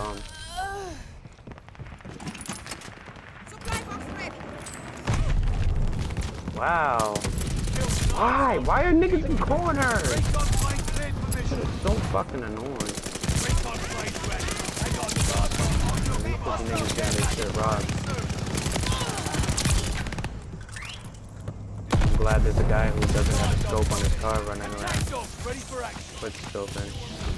bomb. Wow. Why? Why are niggas in corners? This is so fucking annoying. Fucking niggas getting this shit robbed. I'm glad there's a guy who doesn't have a scope on his car running around. Put scope in.